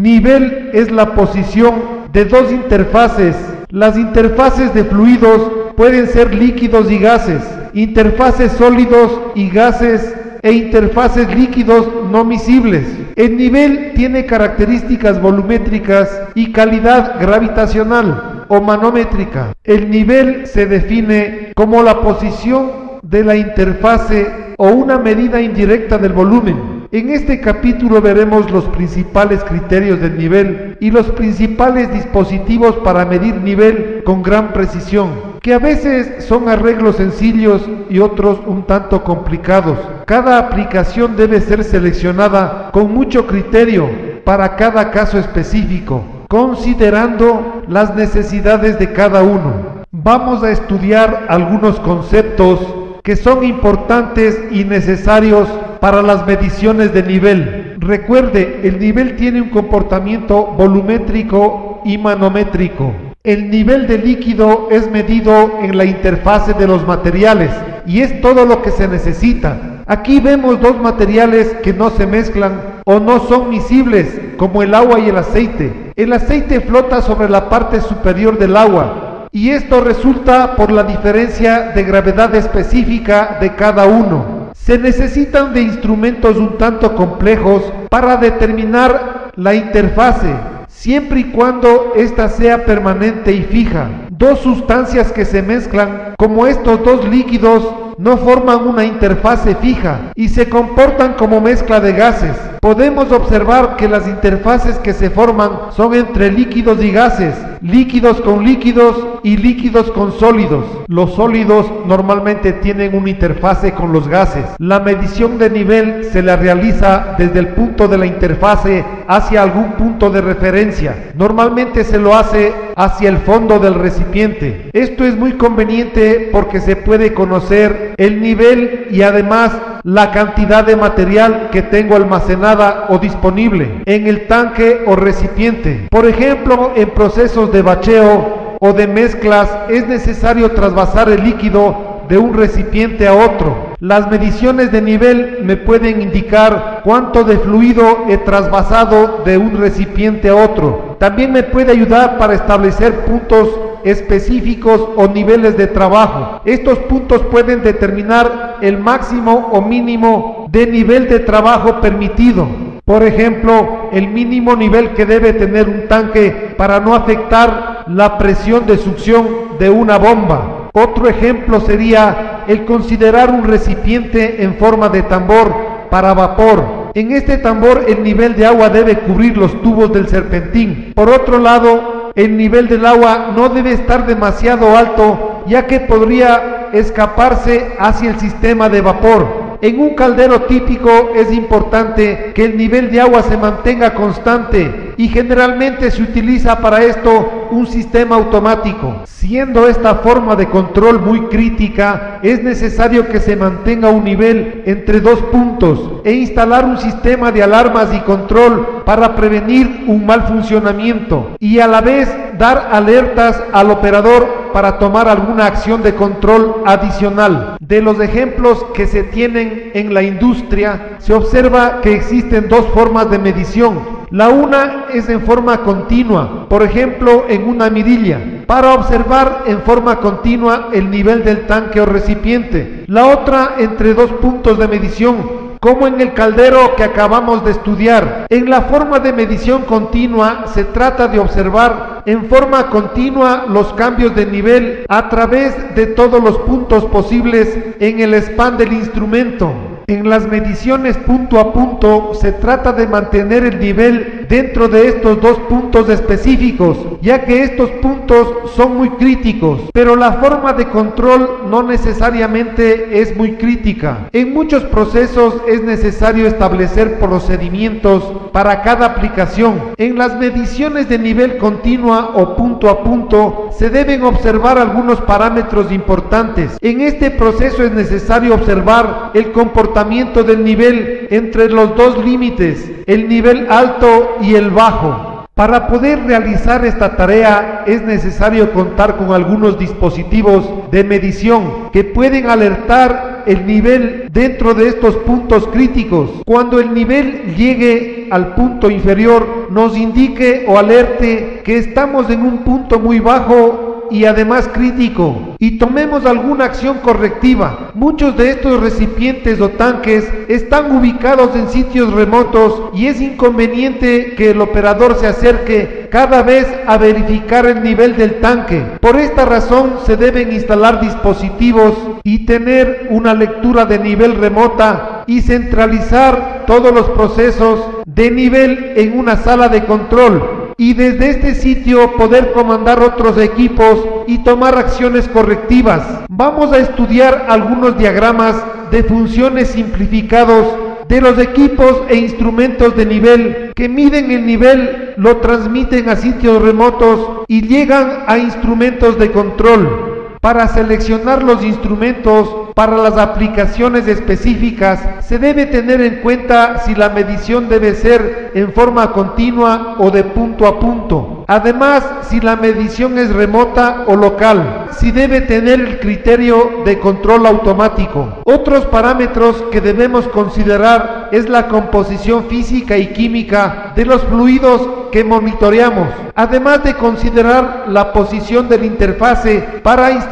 Nivel es la posición de dos interfaces. Las interfaces de fluidos pueden ser líquidos y gases, interfaces sólidos y gases e interfaces líquidos no miscibles. El nivel tiene características volumétricas y calidad gravitacional o manométrica. El nivel se define como la posición de la interfase o una medida indirecta del volumen. En este capítulo veremos los principales criterios del nivel y los principales dispositivos para medir nivel con gran precisión, que a veces son arreglos sencillos y otros un tanto complicados. Cada aplicación debe ser seleccionada con mucho criterio para cada caso específico, considerando las necesidades de cada uno. Vamos a estudiar algunos conceptos que son importantes y necesarios para las mediciones de nivel. Recuerde, el nivel tiene un comportamiento volumétrico y manométrico. El nivel de líquido es medido en la interfase de los materiales y es todo lo que se necesita. Aquí vemos dos materiales que no se mezclan o no son miscibles, como el agua y el aceite. El aceite flota sobre la parte superior del agua, y esto resulta por la diferencia de gravedad específica de cada uno. Se necesitan de instrumentos un tanto complejos para determinar la interfase, siempre y cuando ésta sea permanente y fija. Dos sustancias que se mezclan, como estos dos líquidos, no forman una interfase fija y se comportan como mezcla de gases. Podemos observar que las interfaces que se forman son entre líquidos y gases, líquidos con líquidos y líquidos con sólidos. Los sólidos normalmente tienen una interfase con los gases. La medición de nivel se la realiza desde el punto de la interfase hacia algún punto de referencia. Normalmente se lo hace hacia el fondo del recipiente. Esto es muy conveniente porque se puede conocer el nivel y además la cantidad de material que tengo almacenada o disponible en el tanque o recipiente. Por ejemplo, en procesos de bacheo o de mezclas es necesario trasvasar el líquido de un recipiente a otro. Las mediciones de nivel me pueden indicar cuánto de fluido he trasvasado de un recipiente a otro. También me puede ayudar para establecer puntos específicos o niveles de trabajo. Estos puntos pueden determinar el máximo o mínimo de nivel de trabajo permitido. Por ejemplo, el mínimo nivel que debe tener un tanque para no afectar la presión de succión de una bomba. Otro ejemplo sería el considerar un recipiente en forma de tambor para vapor. En este tambor el nivel de agua debe cubrir los tubos del serpentín. Por otro lado, el nivel del agua no debe estar demasiado alto ya que podría escaparse hacia el sistema de vapor. En un caldero típico es importante que el nivel de agua se mantenga constante y generalmente se utiliza para esto un sistema automático. Siendo esta forma de control muy crítica, es necesario que se mantenga un nivel entre dos puntos e instalar un sistema de alarmas y control para prevenir un mal funcionamiento y a la vez dar alertas al operador para tomar alguna acción de control adicional. De los ejemplos que se tienen en la industria, se observa que existen dos formas de medición. La una es en forma continua, por ejemplo en una mirilla, para observar en forma continua el nivel del tanque o recipiente. La otra entre dos puntos de medición, como en el caldero que acabamos de estudiar. En la forma de medición continua se trata de observar en forma continua los cambios de nivel a través de todos los puntos posibles en el span del instrumento. En las mediciones punto a punto se trata de mantener el nivel dentro de estos dos puntos específicos, ya que estos puntos son muy críticos, pero la forma de control no necesariamente es muy crítica. En muchos procesos es necesario establecer procedimientos para cada aplicación. En las mediciones de nivel continua o punto a punto se deben observar algunos parámetros importantes. En este proceso es necesario observar el comportamiento del nivel entre los dos límites, el nivel alto y el bajo. Para poder realizar esta tarea es necesario contar con algunos dispositivos de medición que pueden alertar el nivel dentro de estos puntos críticos. Cuando el nivel llegue al punto inferior, nos indique o alerte que estamos en un punto muy bajo y además crítico y tomemos alguna acción correctiva. Muchos de estos recipientes o tanques están ubicados en sitios remotos y es inconveniente que el operador se acerque cada vez a verificar el nivel del tanque. Por esta razón se deben instalar dispositivos y tener una lectura de nivel remota y centralizar todos los procesos de nivel en una sala de control y desde este sitio poder comandar otros equipos y tomar acciones correctivas. Vamos a estudiar algunos diagramas de funciones simplificados de los equipos e instrumentos de nivel que miden el nivel, lo transmiten a sitios remotos y llegan a instrumentos de control. Para seleccionar los instrumentos para las aplicaciones específicas se debe tener en cuenta si la medición debe ser en forma continua o de punto a punto. Además, si la medición es remota o local, si debe tener el criterio de control automático. Otros parámetros que debemos considerar es la composición física y química de los fluidos que monitoreamos, además de considerar la posición de la interfase para instalar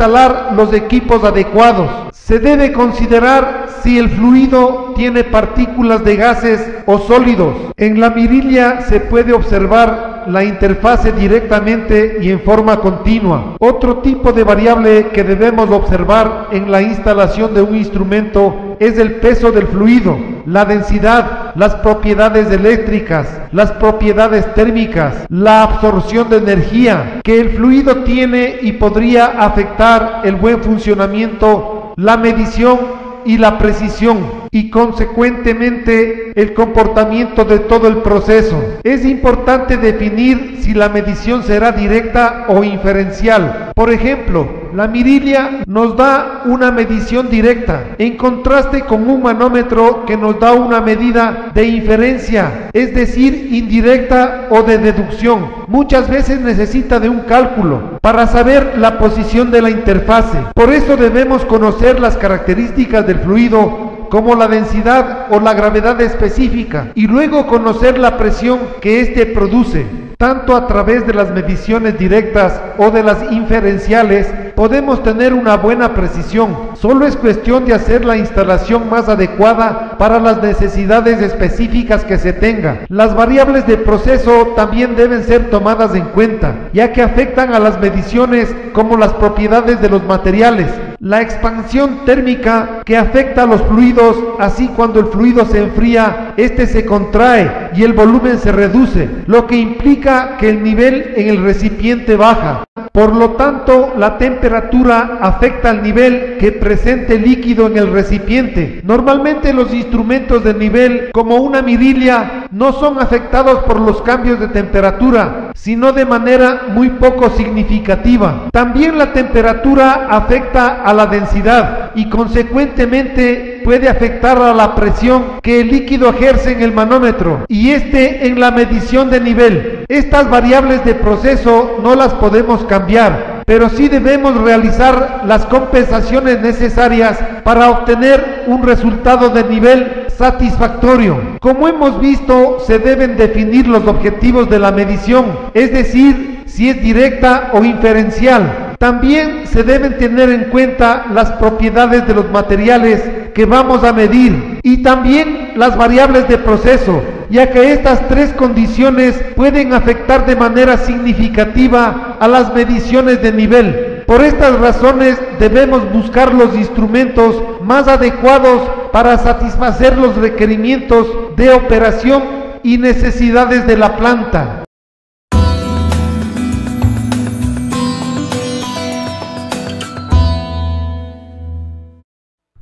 los equipos adecuados. Se debe considerar si el fluido tiene partículas de gases o sólidos. En la mirilla se puede observar la interfase directamente y en forma continua. Otro tipo de variable que debemos observar en la instalación de un instrumento es el peso del fluido, la densidad, las propiedades eléctricas, las propiedades térmicas, la absorción de energía que el fluido tiene y podría afectar el buen funcionamiento, la medición y la precisión y consecuentemente el comportamiento de todo el proceso. Es importante definir si la medición será directa o inferencial. Por ejemplo, la mirilla nos da una medición directa, en contraste con un manómetro que nos da una medida de inferencia, es decir, indirecta o de deducción. Muchas veces necesita de un cálculo para saber la posición de la interfase. Por eso debemos conocer las características del fluido como la densidad o la gravedad específica y luego conocer la presión que éste produce. Tanto a través de las mediciones directas o de las inferenciales podemos tener una buena precisión. Solo es cuestión de hacer la instalación más adecuada para las necesidades específicas que se tenga. Las variables de proceso también deben ser tomadas en cuenta, ya que afectan a las mediciones como las propiedades de los materiales, la expansión térmica que afecta a los fluidos, así cuando el fluido se enfría, este se contrae y el volumen se reduce, lo que implica que el nivel en el recipiente baja. Por lo tanto, la temperatura afecta al nivel que presente líquido en el recipiente. Normalmente los instrumentos de nivel, como una mirilla, no son afectados por los cambios de temperatura, sino de manera muy poco significativa. También la temperatura afecta a la densidad y consecuentemente puede afectar a la presión que el líquido ejerce en el manómetro y este en la medición de nivel. Estas variables de proceso no las podemos cambiar, pero sí debemos realizar las compensaciones necesarias para obtener un resultado de nivel satisfactorio. Como hemos visto, se deben definir los objetivos de la medición, es decir, si es directa o inferencial. También se deben tener en cuenta las propiedades de los materiales que vamos a medir y también las variables de proceso, ya que estas tres condiciones pueden afectar de manera significativa a las mediciones de nivel. Por estas razones debemos buscar los instrumentos más adecuados para satisfacer los requerimientos de operación y necesidades de la planta.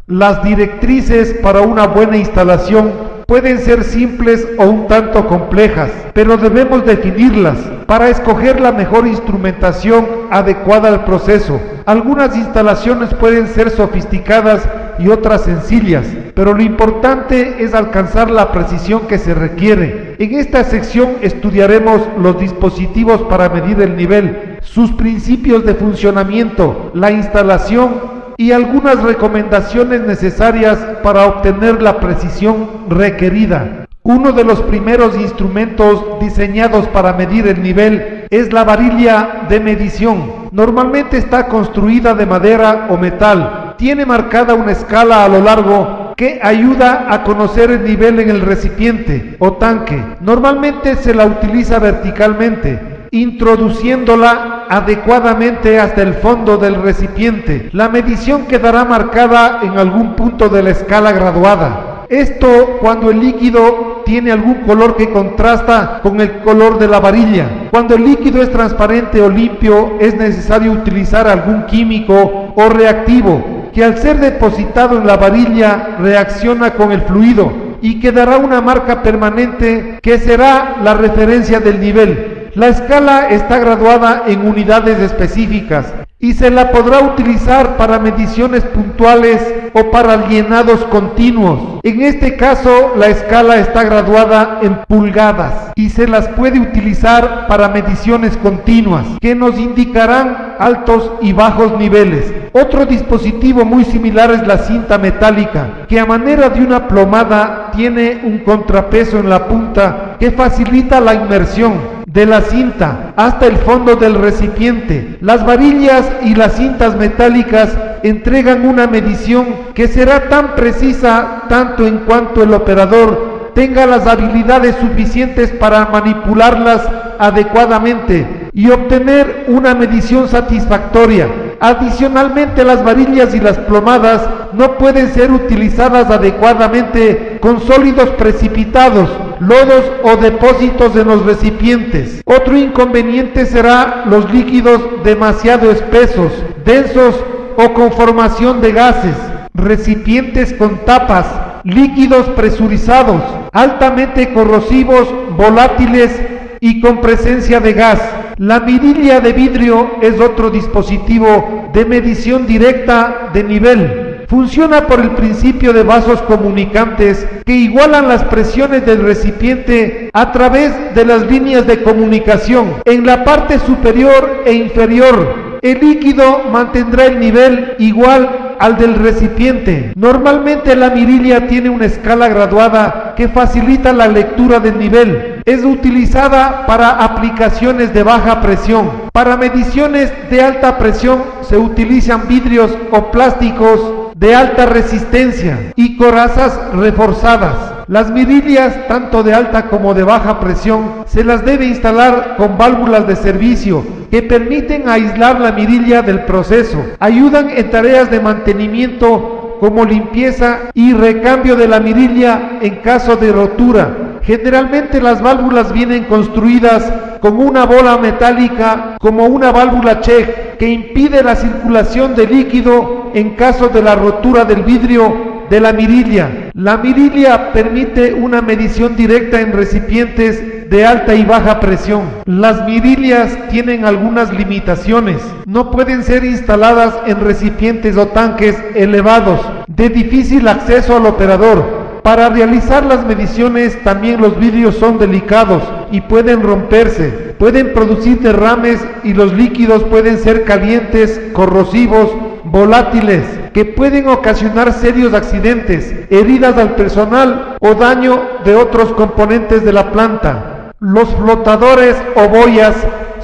Las directrices para una buena instalación pueden ser simples o un tanto complejas, pero debemos definirlas para escoger la mejor instrumentación adecuada al proceso. Algunas instalaciones pueden ser sofisticadas y otras sencillas, pero lo importante es alcanzar la precisión que se requiere En esta sección estudiaremos los dispositivos para medir el nivel, sus principios de funcionamiento, la instalación y algunas recomendaciones necesarias para obtener la precisión requerida. Uno de los primeros instrumentos diseñados para medir el nivel es la varilla de medición. Normalmente está construida de madera o metal. Tiene marcada una escala a lo largo que ayuda a conocer el nivel en el recipiente o tanque. Normalmente se la utiliza verticalmente introduciéndola adecuadamente hasta el fondo del recipiente. La medición quedará marcada en algún punto de la escala graduada. Esto cuando el líquido tiene algún color que contrasta con el color de la varilla. Cuando el líquido es transparente o limpio es necesario utilizar algún químico o reactivo que al ser depositado en la varilla reacciona con el fluido y quedará una marca permanente que será la referencia del nivel. La escala está graduada en unidades específicas y se la podrá utilizar para mediciones puntuales o para llenados continuos. En este caso, la escala está graduada en pulgadas y se las puede utilizar para mediciones continuas que nos indicarán altos y bajos niveles. Otro dispositivo muy similar es la cinta metálica, que a manera de una plomada tiene un contrapeso en la punta que facilita la inmersión de la cinta hasta el fondo del recipiente. Las varillas y las cintas metálicas entregan una medición que será tan precisa tanto en cuanto el operador tenga las habilidades suficientes para manipularlas adecuadamente y obtener una medición satisfactoria. Adicionalmente, las varillas y las plomadas no pueden ser utilizadas adecuadamente con sólidos precipitados, lodos o depósitos en los recipientes. Otro inconveniente será los líquidos demasiado espesos, densos o con formación de gases, recipientes con tapas, líquidos presurizados, altamente corrosivos, volátiles y con presencia de gas. La mirilla de vidrio es otro dispositivo de medición directa de nivel. Funciona por el principio de vasos comunicantes que igualan las presiones del recipiente a través de las líneas de comunicación. En la parte superior e inferior, el líquido mantendrá el nivel igual al del recipiente. Normalmente la mirilla tiene una escala graduada que facilita la lectura del nivel es utilizada para aplicaciones de baja presión. Para mediciones de alta presión se utilizan vidrios o plásticos de alta resistencia y corazas reforzadas. Las mirillas, tanto de alta como de baja presión, se las debe instalar con válvulas de servicio que permiten aislar la mirilla del proceso. Ayudan en tareas de mantenimiento como limpieza y recambio de la mirilla en caso de rotura Generalmente las válvulas vienen construidas con una bola metálica como una válvula check que impide la circulación de líquido en caso de la rotura del vidrio de la mirilla. La mirilla permite una medición directa en recipientes de alta y baja presión. Las mirillas tienen algunas limitaciones. No pueden ser instaladas en recipientes o tanques elevados de difícil acceso al operador para realizar las mediciones también los vidrios son delicados y pueden romperse, pueden producir derrames y los líquidos pueden ser calientes, corrosivos, volátiles, que pueden ocasionar serios accidentes, heridas al personal o daño de otros componentes de la planta. Los flotadores o boyas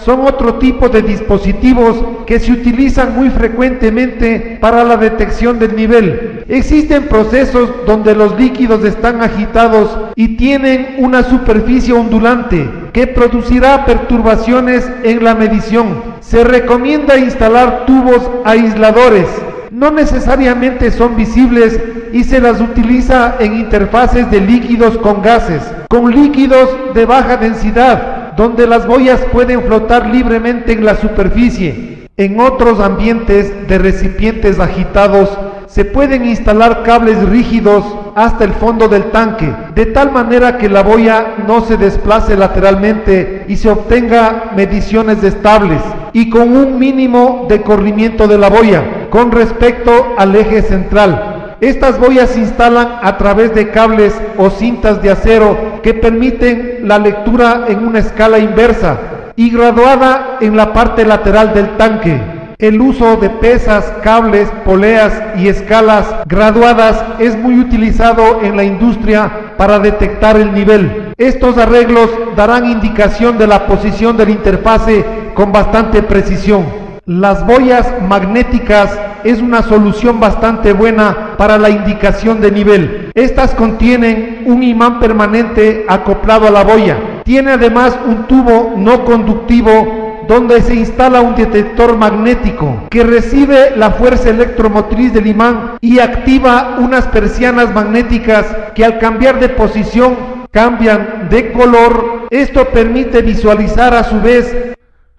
son otro tipo de dispositivos que se utilizan muy frecuentemente para la detección del nivel. Existen procesos donde los líquidos están agitados y tienen una superficie ondulante que producirá perturbaciones en la medición. Se recomienda instalar tubos aisladores. No necesariamente son visibles y se las utiliza en interfaces de líquidos con gases, con líquidos de baja densidad donde las boyas pueden flotar libremente en la superficie. En otros ambientes de recipientes agitados se pueden instalar cables rígidos hasta el fondo del tanque, de tal manera que la boya no se desplace lateralmente y se obtenga mediciones estables y con un mínimo de corrimiento de la boya con respecto al eje central. Estas boyas se instalan a través de cables o cintas de acero que permiten la lectura en una escala inversa y graduada en la parte lateral del tanque. El uso de pesas, cables, poleas y escalas graduadas es muy utilizado en la industria para detectar el nivel. Estos arreglos darán indicación de la posición de la interfase con bastante precisión. Las boyas magnéticas es una solución bastante buena para la indicación de nivel. Estas contienen un imán permanente acoplado a la boya. Tiene además un tubo no conductivo donde se instala un detector magnético que recibe la fuerza electromotriz del imán y activa unas persianas magnéticas que al cambiar de posición cambian de color. Esto permite visualizar a su vez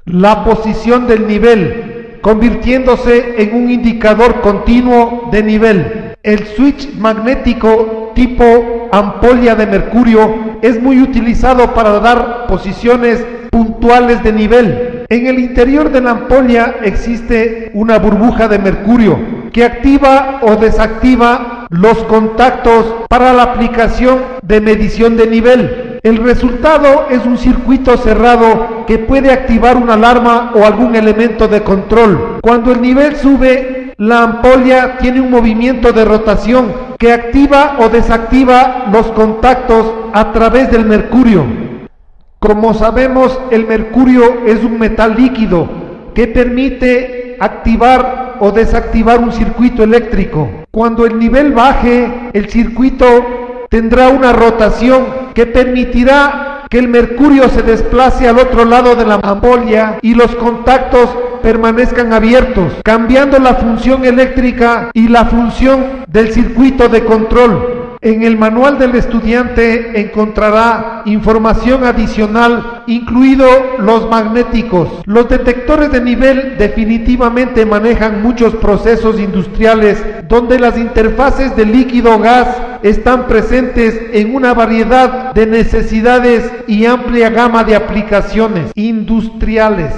la posición del nivel, convirtiéndose en un indicador continuo de nivel. El switch magnético tipo ampolla de mercurio es muy utilizado para dar posiciones puntuales de nivel. En el interior de la ampolla existe una burbuja de mercurio que activa o desactiva los contactos para la aplicación de medición de nivel. El resultado es un circuito cerrado que puede activar una alarma o algún elemento de control. Cuando el nivel sube, la ampolla tiene un movimiento de rotación que activa o desactiva los contactos a través del mercurio. Como sabemos, el mercurio es un metal líquido que permite activar o desactivar un circuito eléctrico. Cuando el nivel baje, el circuito tendrá una rotación que permitirá que el mercurio se desplace al otro lado de la ampolla y los contactos permanezcan abiertos, cambiando la función eléctrica y la función del circuito de control. En el manual del estudiante encontrará información adicional, incluido los magnéticos. Los detectores de nivel definitivamente manejan muchos procesos industriales donde las interfaces de líquido-gas están presentes en una variedad de necesidades y amplia gama de aplicaciones industriales.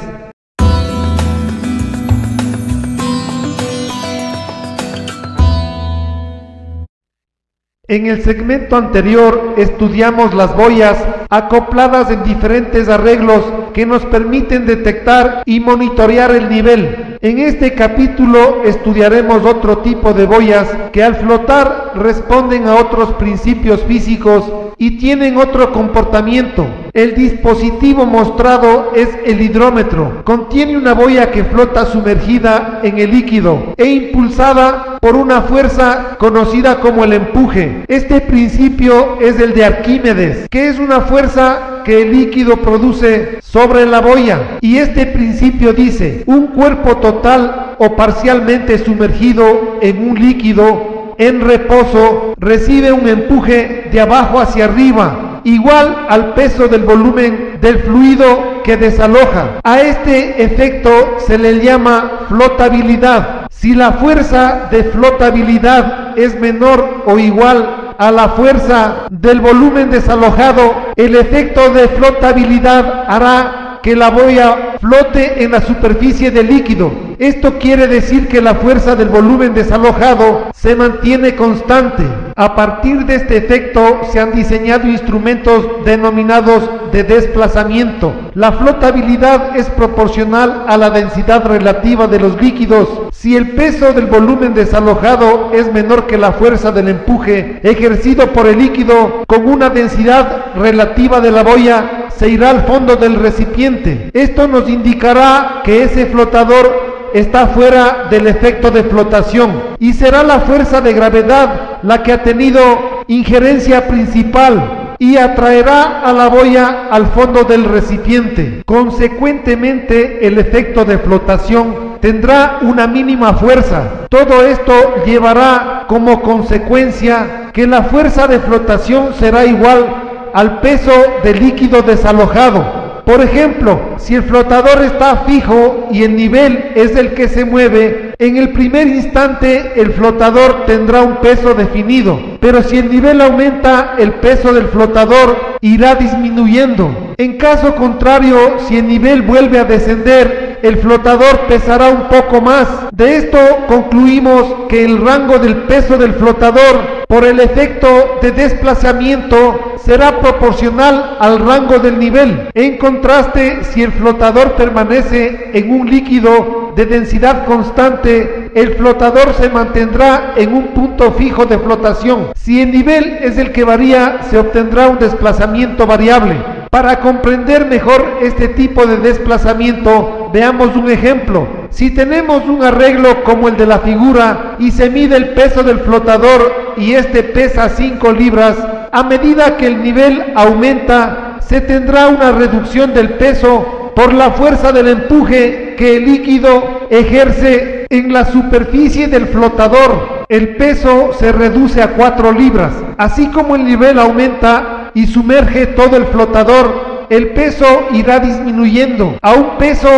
En el segmento anterior estudiamos las boyas acopladas en diferentes arreglos que nos permiten detectar y monitorear el nivel. En este capítulo estudiaremos otro tipo de boyas que al flotar responden a otros principios físicos y tienen otro comportamiento. El dispositivo mostrado es el hidrómetro. Contiene una boya que flota sumergida en el líquido e impulsada por una fuerza conocida como el empuje. Este principio es el de Arquímedes, que es una fuerza que el líquido produce sobre la boya. Y este principio dice, un cuerpo total o parcialmente sumergido en un líquido en reposo recibe un empuje de abajo hacia arriba, igual al peso del volumen del fluido que desaloja. A este efecto se le llama flotabilidad. Si la fuerza de flotabilidad es menor o igual a la fuerza del volumen desalojado, el efecto de flotabilidad hará que la boya flote en la superficie del líquido. Esto quiere decir que la fuerza del volumen desalojado se mantiene constante. A partir de este efecto se han diseñado instrumentos denominados de desplazamiento. La flotabilidad es proporcional a la densidad relativa de los líquidos. Si el peso del volumen desalojado es menor que la fuerza del empuje ejercido por el líquido con una densidad relativa de la boya, se irá al fondo del recipiente. Esto nos indicará que ese flotador está fuera del efecto de flotación y será la fuerza de gravedad la que ha tenido injerencia principal y atraerá a la boya al fondo del recipiente. Consecuentemente, el efecto de flotación tendrá una mínima fuerza. Todo esto llevará como consecuencia que la fuerza de flotación será igual al peso del líquido desalojado. Por ejemplo, si el flotador está fijo y el nivel es el que se mueve, en el primer instante el flotador tendrá un peso definido, pero si el nivel aumenta, el peso del flotador irá disminuyendo. En caso contrario, si el nivel vuelve a descender, el flotador pesará un poco más. De esto concluimos que el rango del peso del flotador por el efecto de desplazamiento será proporcional al rango del nivel. En contraste, si el flotador permanece en un líquido de densidad constante, el flotador se mantendrá en un punto fijo de flotación. Si el nivel es el que varía, se obtendrá un desplazamiento variable. Para comprender mejor este tipo de desplazamiento, veamos un ejemplo. Si tenemos un arreglo como el de la figura y se mide el peso del flotador y este pesa 5 libras, a medida que el nivel aumenta, se tendrá una reducción del peso por la fuerza del empuje que el líquido ejerce en la superficie del flotador. El peso se reduce a 4 libras. Así como el nivel aumenta y sumerge todo el flotador, el peso irá disminuyendo a un peso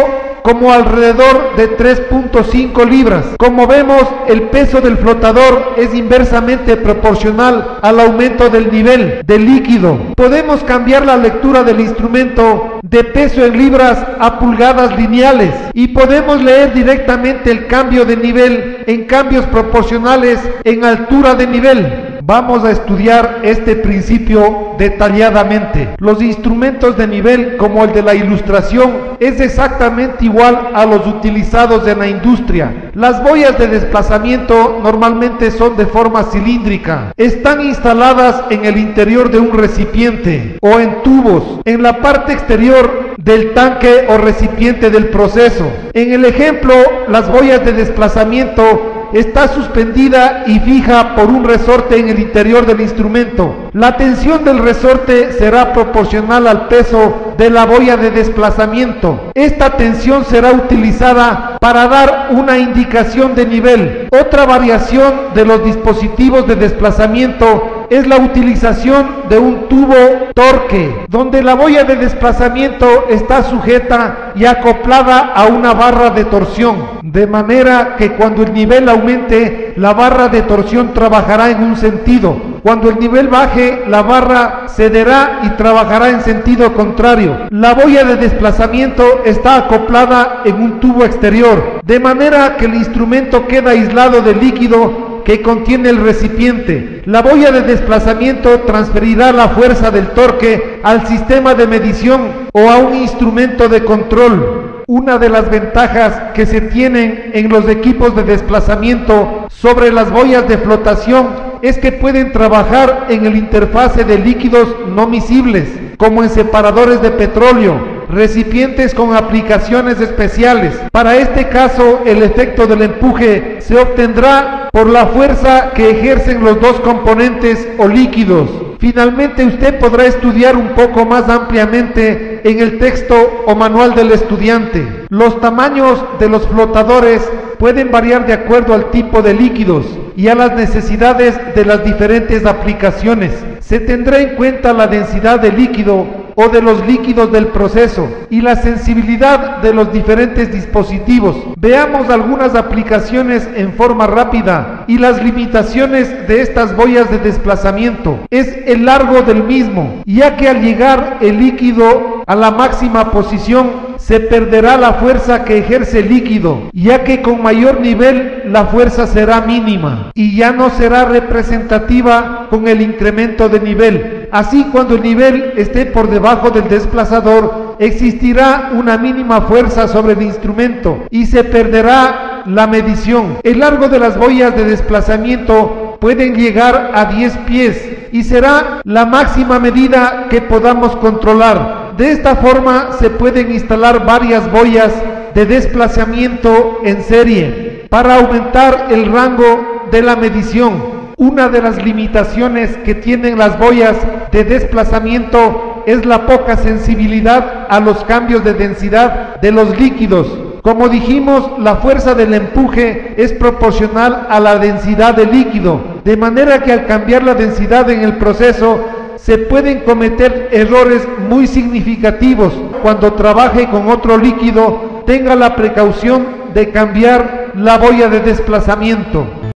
como alrededor de 3.5 libras. Como vemos, el peso del flotador es inversamente proporcional al aumento del nivel del líquido. Podemos cambiar la lectura del instrumento de peso en libras a pulgadas lineales y podemos leer directamente el cambio de nivel en cambios proporcionales en altura de nivel. Vamos a estudiar este principio detalladamente. Los instrumentos de nivel como el de la ilustración es exactamente igual a los utilizados en la industria. Las boyas de desplazamiento normalmente son de forma cilíndrica. Están instaladas en el interior de un recipiente o en tubos, en la parte exterior del tanque o recipiente del proceso. En el ejemplo, las boyas de desplazamiento está suspendida y fija por un resorte en el interior del instrumento. La tensión del resorte será proporcional al peso de la boya de desplazamiento. Esta tensión será utilizada para dar una indicación de nivel. Otra variación de los dispositivos de desplazamiento es la utilización de un tubo torque, donde la boya de desplazamiento está sujeta y acoplada a una barra de torsión, de manera que cuando el nivel aumente, la barra de torsión trabajará en un sentido. Cuando el nivel baje, la barra cederá y trabajará en sentido contrario. La boya de desplazamiento está acoplada en un tubo exterior, de manera que el instrumento queda aislado del líquido que contiene el recipiente. La boya de desplazamiento transferirá la fuerza del torque al sistema de medición o a un instrumento de control. Una de las ventajas que se tienen en los equipos de desplazamiento sobre las boyas de flotación es que pueden trabajar en el interfase de líquidos no miscibles, como en separadores de petróleo, recipientes con aplicaciones especiales. Para este caso, el efecto del empuje se obtendrá por la fuerza que ejercen los dos componentes o líquidos. Finalmente usted podrá estudiar un poco más ampliamente en el texto o manual del estudiante. Los tamaños de los flotadores pueden variar de acuerdo al tipo de líquidos y a las necesidades de las diferentes aplicaciones. Se tendrá en cuenta la densidad de líquido o de los líquidos del proceso y la sensibilidad de los diferentes dispositivos. Veamos algunas aplicaciones en forma rápida y las limitaciones de estas boyas de desplazamiento. Es el largo del mismo, ya que al llegar el líquido a la máxima posición se perderá la fuerza que ejerce el líquido, ya que con mayor nivel la fuerza será mínima y ya no será representativa con el incremento de nivel. Así cuando el nivel esté por debajo del desplazador, existirá una mínima fuerza sobre el instrumento y se perderá la medición. El largo de las boyas de desplazamiento pueden llegar a 10 pies y será la máxima medida que podamos controlar. De esta forma se pueden instalar varias boyas de desplazamiento en serie para aumentar el rango de la medición. Una de las limitaciones que tienen las boyas de desplazamiento es la poca sensibilidad a los cambios de densidad de los líquidos. Como dijimos, la fuerza del empuje es proporcional a la densidad del líquido, de manera que al cambiar la densidad en el proceso se pueden cometer errores muy significativos. Cuando trabaje con otro líquido, tenga la precaución de cambiar la boya de desplazamiento.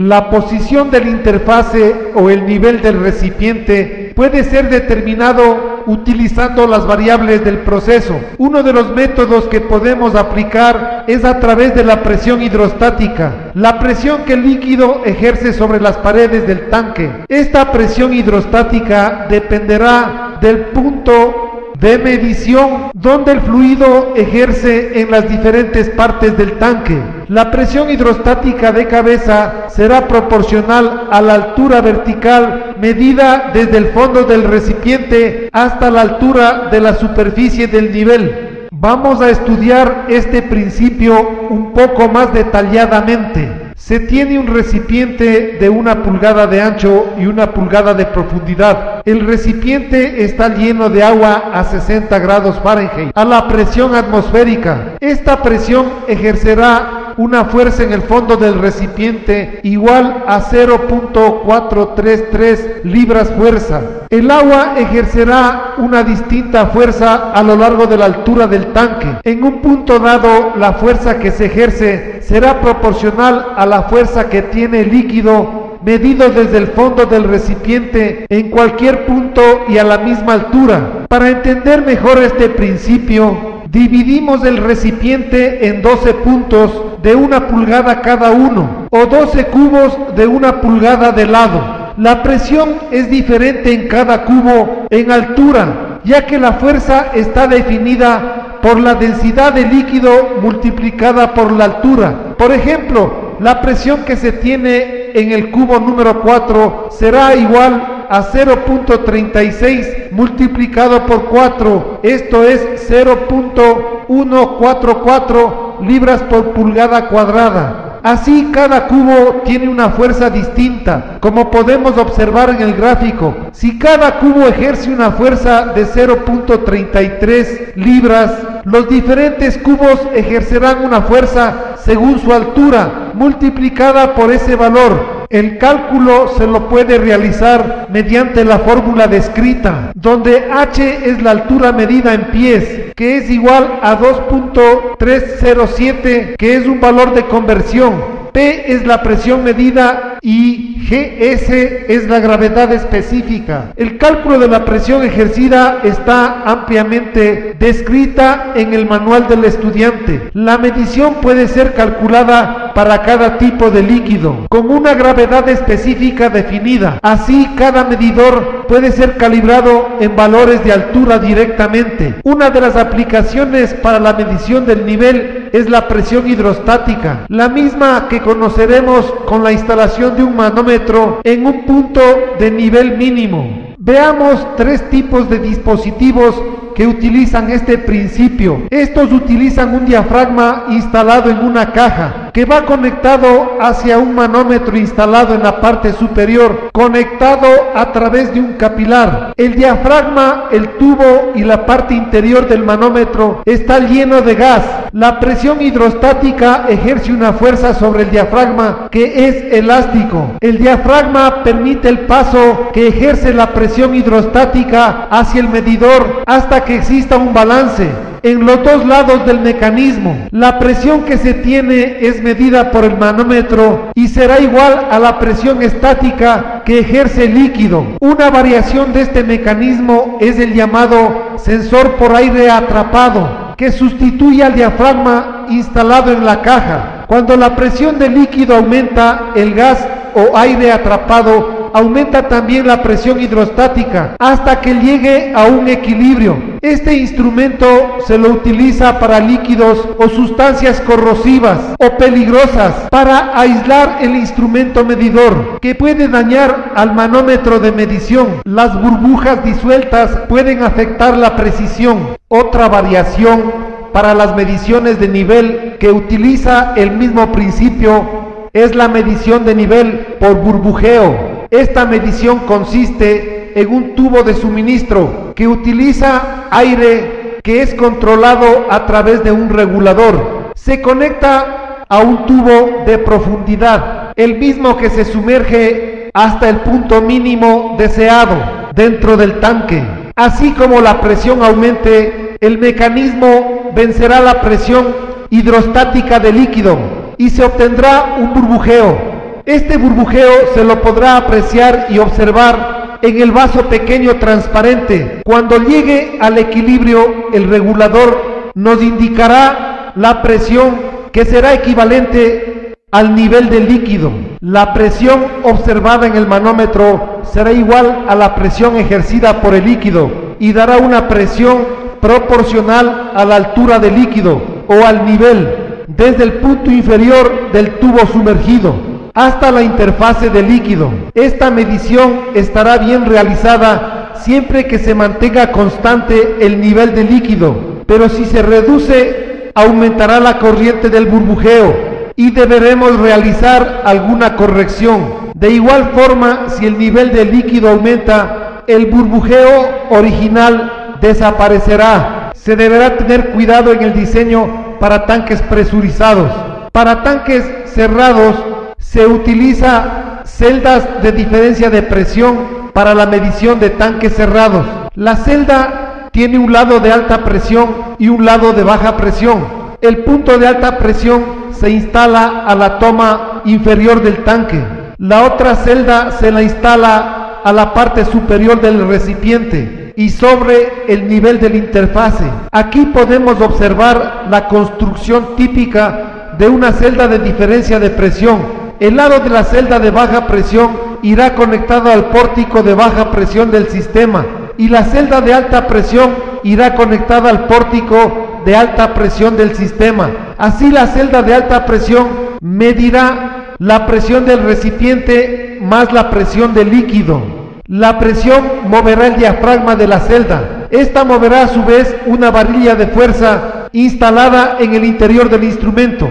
La posición del interfase o el nivel del recipiente puede ser determinado utilizando las variables del proceso. Uno de los métodos que podemos aplicar es a través de la presión hidrostática, la presión que el líquido ejerce sobre las paredes del tanque. Esta presión hidrostática dependerá del punto de medición donde el fluido ejerce en las diferentes partes del tanque. La presión hidrostática de cabeza será proporcional a la altura vertical medida desde el fondo del recipiente hasta la altura de la superficie del nivel. Vamos a estudiar este principio un poco más detalladamente. Se tiene un recipiente de una pulgada de ancho y una pulgada de profundidad. El recipiente está lleno de agua a 60 grados Fahrenheit a la presión atmosférica. Esta presión ejercerá una fuerza en el fondo del recipiente igual a 0.433 libras fuerza. El agua ejercerá una distinta fuerza a lo largo de la altura del tanque. En un punto dado, la fuerza que se ejerce será proporcional a la fuerza que tiene el líquido medido desde el fondo del recipiente en cualquier punto y a la misma altura. Para entender mejor este principio, dividimos el recipiente en 12 puntos de una pulgada cada uno o 12 cubos de una pulgada de lado. La presión es diferente en cada cubo en altura, ya que la fuerza está definida por la densidad de líquido multiplicada por la altura. Por ejemplo, la presión que se tiene en el cubo número 4 será igual a 0.36 multiplicado por 4, esto es 0.144 libras por pulgada cuadrada. Así cada cubo tiene una fuerza distinta, como podemos observar en el gráfico. Si cada cubo ejerce una fuerza de 0.33 libras, los diferentes cubos ejercerán una fuerza según su altura, multiplicada por ese valor. El cálculo se lo puede realizar mediante la fórmula descrita, donde h es la altura medida en pies, que es igual a 2.307, que es un valor de conversión. P es la presión medida y GS es la gravedad específica. El cálculo de la presión ejercida está ampliamente descrita en el manual del estudiante. La medición puede ser calculada para cada tipo de líquido con una gravedad específica definida. Así cada medidor puede ser calibrado en valores de altura directamente. Una de las aplicaciones para la medición del nivel es la presión hidrostática, la misma que conoceremos con la instalación de un manómetro en un punto de nivel mínimo. Veamos tres tipos de dispositivos que utilizan este principio. Estos utilizan un diafragma instalado en una caja que va conectado hacia un manómetro instalado en la parte superior, conectado a través de un capilar. El diafragma, el tubo y la parte interior del manómetro está lleno de gas. La presión hidrostática ejerce una fuerza sobre el diafragma que es elástico. El diafragma permite el paso que ejerce la presión hidrostática hacia el medidor hasta que exista un balance en los dos lados del mecanismo. La presión que se tiene es medida por el manómetro y será igual a la presión estática que ejerce el líquido. Una variación de este mecanismo es el llamado sensor por aire atrapado, que sustituye al diafragma instalado en la caja. Cuando la presión del líquido aumenta, el gas o aire atrapado aumenta también la presión hidrostática hasta que llegue a un equilibrio. Este instrumento se lo utiliza para líquidos o sustancias corrosivas o peligrosas para aislar el instrumento medidor que puede dañar al manómetro de medición. Las burbujas disueltas pueden afectar la precisión. Otra variación para las mediciones de nivel que utiliza el mismo principio es la medición de nivel por burbujeo. Esta medición consiste en un tubo de suministro que utiliza aire que es controlado a través de un regulador. Se conecta a un tubo de profundidad, el mismo que se sumerge hasta el punto mínimo deseado dentro del tanque. Así como la presión aumente, el mecanismo vencerá la presión hidrostática del líquido y se obtendrá un burbujeo Este burbujeo se lo podrá apreciar y observar en el vaso pequeño transparente. Cuando llegue al equilibrio, el regulador nos indicará la presión que será equivalente al nivel del líquido. La presión observada en el manómetro será igual a la presión ejercida por el líquido y dará una presión proporcional a la altura del líquido o al nivel desde el punto inferior del tubo sumergido hasta la interfase del líquido. Esta medición estará bien realizada siempre que se mantenga constante el nivel del líquido, pero si se reduce aumentará la corriente del burbujeo y deberemos realizar alguna corrección. De igual forma, si el nivel del líquido aumenta, el burbujeo original desaparecerá. Se deberá tener cuidado en el diseño para tanques presurizados. Para tanques cerrados se utiliza celdas de diferencia de presión para la medición de tanques cerrados. La celda tiene un lado de alta presión y un lado de baja presión. El punto de alta presión se instala a la toma inferior del tanque. La otra celda se la instala a la parte superior del recipiente y sobre el nivel de la interfase. Aquí podemos observar la construcción típica de una celda de diferencia de presión. El lado de la celda de baja presión irá conectado al pórtico de baja presión del sistema y la celda de alta presión irá conectada al pórtico de alta presión del sistema. Así la celda de alta presión medirá la presión del recipiente más la presión del líquido. La presión moverá el diafragma de la celda. Esta moverá a su vez una varilla de fuerza instalada en el interior del instrumento.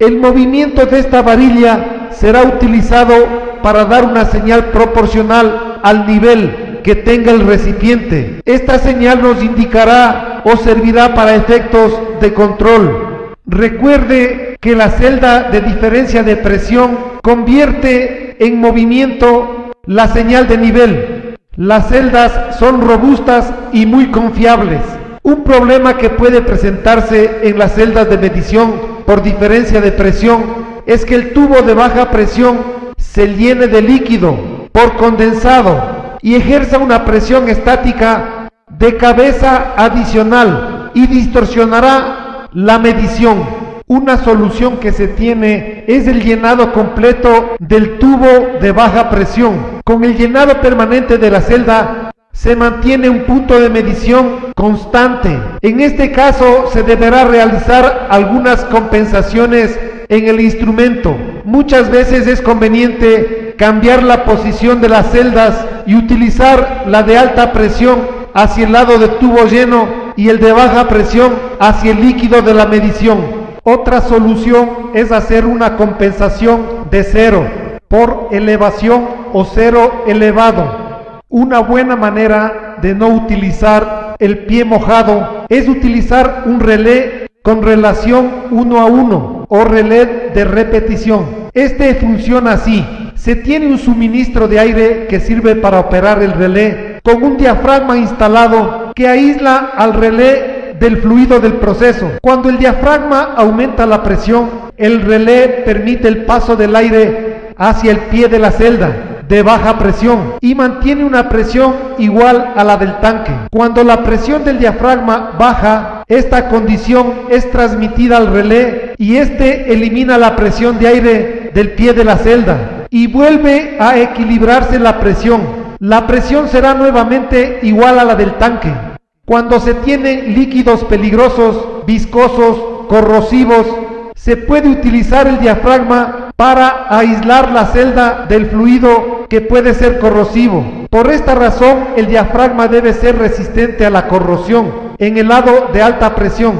El movimiento de esta varilla será utilizado para dar una señal proporcional al nivel que tenga el recipiente. Esta señal nos indicará o servirá para efectos de control. Recuerde que la celda de diferencia de presión convierte en movimiento la señal de nivel. Las celdas son robustas y muy confiables. Un problema que puede presentarse en las celdas de medición por diferencia de presión es que el tubo de baja presión se llene de líquido por condensado y ejerza una presión estática de cabeza adicional y distorsionará la medición. Una solución que se tiene es el llenado completo del tubo de baja presión. Con el llenado permanente de la celda se mantiene un punto de medición constante. En este caso se deberá realizar algunas compensaciones en el instrumento. Muchas veces es conveniente cambiar la posición de las celdas y utilizar la de alta presión hacia el lado de tubo lleno y el de baja presión hacia el líquido de la medición. Otra solución es hacer una compensación de cero por elevación o cero elevado. Una buena manera de no utilizar el pie mojado es utilizar un relé con relación uno a uno o relé de repetición. Este funciona así. Se tiene un suministro de aire que sirve para operar el relé con un diafragma instalado que aísla al relé del fluido del proceso. Cuando el diafragma aumenta la presión, el relé permite el paso del aire hacia el pie de la celda de baja presión y mantiene una presión igual a la del tanque. Cuando la presión del diafragma baja, esta condición es transmitida al relé y este elimina la presión de aire del pie de la celda y vuelve a equilibrarse la presión la presión será nuevamente igual a la del tanque. Cuando se tienen líquidos peligrosos, viscosos, corrosivos, se puede utilizar el diafragma para aislar la celda del fluido que puede ser corrosivo. Por esta razón, el diafragma debe ser resistente a la corrosión en el lado de alta presión.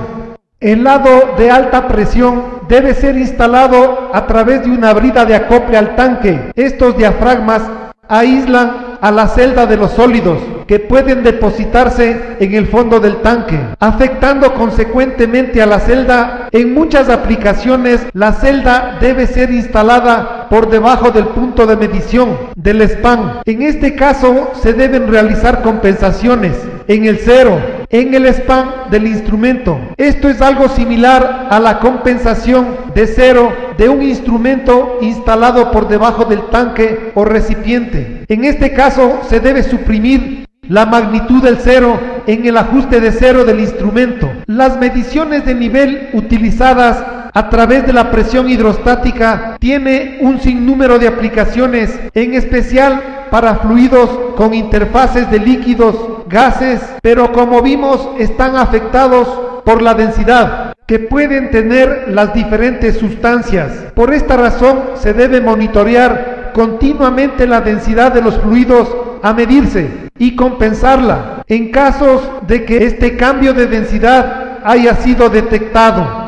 El lado de alta presión debe ser instalado a través de una brida de acople al tanque. Estos diafragmas aíslan a la celda de los sólidos que pueden depositarse en el fondo del tanque, afectando consecuentemente a la celda. En muchas aplicaciones, la celda debe ser instalada por debajo del punto de medición del spam. En este caso, se deben realizar compensaciones en el cero, en el spam del instrumento. Esto es algo similar a la compensación de cero de un instrumento instalado por debajo del tanque o recipiente. En este caso se debe suprimir la magnitud del cero en el ajuste de cero del instrumento. Las mediciones de nivel utilizadas a través de la presión hidrostática tiene un sinnúmero de aplicaciones, en especial para fluidos con interfaces de líquidos, gases, pero como vimos están afectados por la densidad que pueden tener las diferentes sustancias. Por esta razón se debe monitorear continuamente la densidad de los fluidos a medirse y compensarla en casos de que este cambio de densidad haya sido detectado.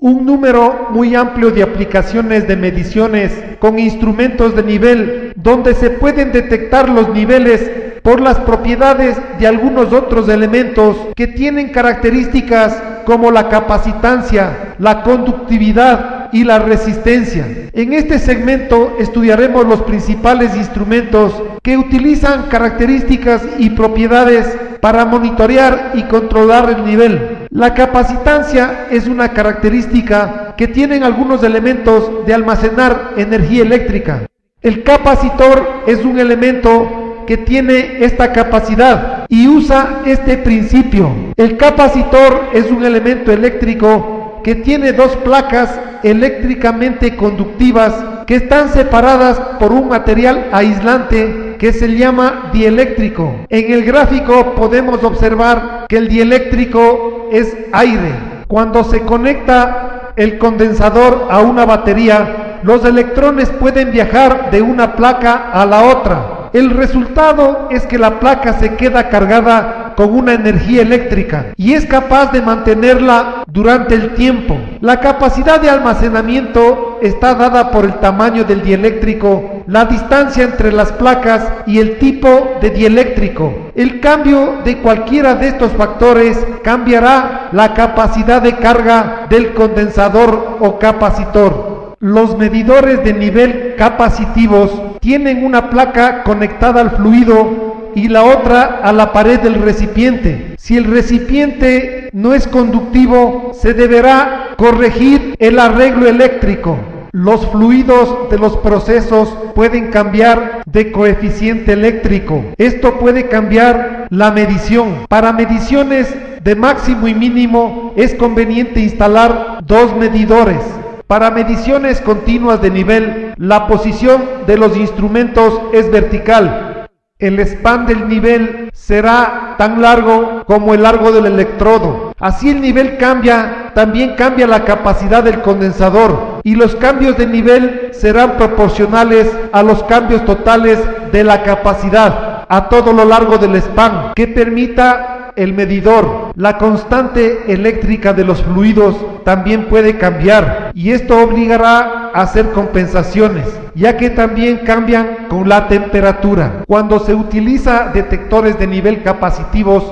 Un número muy amplio de aplicaciones de mediciones con instrumentos de nivel donde se pueden detectar los niveles por las propiedades de algunos otros elementos que tienen características como la capacitancia, la conductividad y la resistencia. En este segmento estudiaremos los principales instrumentos que utilizan características y propiedades para monitorear y controlar el nivel. La capacitancia es una característica que tienen algunos elementos de almacenar energía eléctrica. El capacitor es un elemento que tiene esta capacidad y usa este principio. El capacitor es un elemento eléctrico que tiene dos placas eléctricamente conductivas que están separadas por un material aislante que se llama dieléctrico. En el gráfico podemos observar que el dieléctrico es aire. Cuando se conecta el condensador a una batería, los electrones pueden viajar de una placa a la otra. El resultado es que la placa se queda cargada con una energía eléctrica y es capaz de mantenerla durante el tiempo. La capacidad de almacenamiento está dada por el tamaño del dieléctrico, la distancia entre las placas y el tipo de dieléctrico. El cambio de cualquiera de estos factores cambiará la capacidad de carga del condensador o capacitor. Los medidores de nivel capacitivos tienen una placa conectada al fluido y la otra a la pared del recipiente. Si el recipiente no es conductivo, se deberá corregir el arreglo eléctrico. Los fluidos de los procesos pueden cambiar de coeficiente eléctrico. Esto puede cambiar la medición. Para mediciones de máximo y mínimo es conveniente instalar dos medidores. Para mediciones continuas de nivel, la posición de los instrumentos es vertical. El span del nivel será tan largo como el largo del electrodo. Así el nivel cambia, también cambia la capacidad del condensador y los cambios de nivel serán proporcionales a los cambios totales de la capacidad a todo lo largo del span que permita el medidor, la constante eléctrica de los fluidos también puede cambiar y esto obligará a hacer compensaciones, ya que también cambian con la temperatura. Cuando se utiliza detectores de nivel capacitivos,